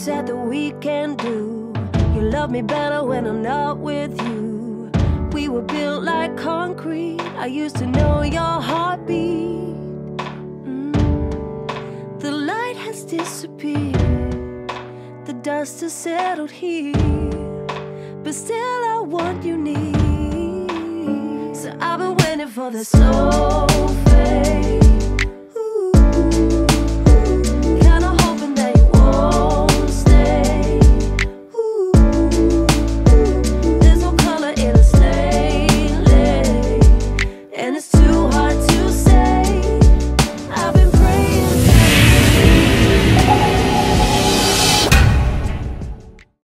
said that we can do. You love me better when I'm not with you. We were built like concrete. I used to know your heartbeat. Mm. The light has disappeared. The dust has settled here. But still, I want you near. So I've been waiting for the slow fade. is too